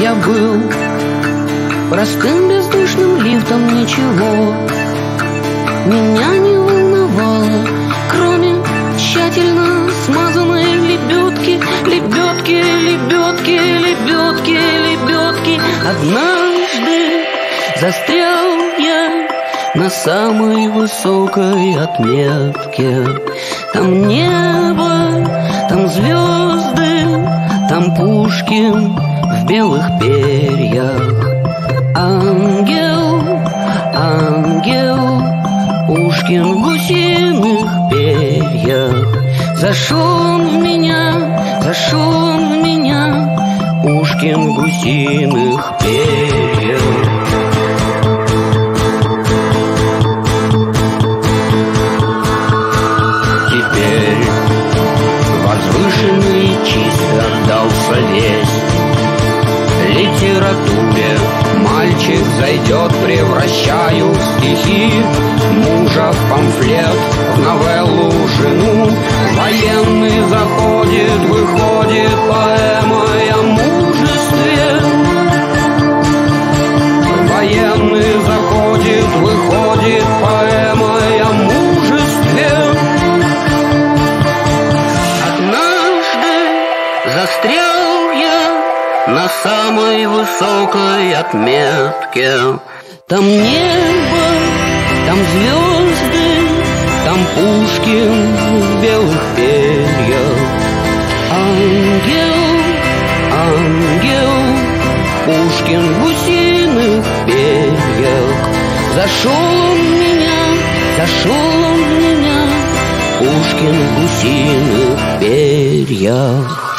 Я был простым бездушным лифтом ничего Меня не волновало, кроме тщательно смазанной лебедки Лебедки, лебедки, лебедки, лебедки. Однажды застрял на самой высокой отметке. Там небо, там звезды, там Пушкин в белых перьях. Ангел, ангел, Пушкин в гусиных перьях. Зашел в меня, зашел в меня Пушкин в гусиных перьях Мальчик зайдет, превращаю стихи. Мужа в памфлет, в новеллу жену. Военный заходит, выходит поэмой о мужестве. Военный заходит, выходит поэмой о мужестве. Однажды застрял я на самой высокой отметке. Там небо, там звезды, там Пушкин в белых перьях. Ангел, ангел, Пушкин в гусиных перьях. Зашел он меня, зашел он меня, Пушкин в гусиных перьях.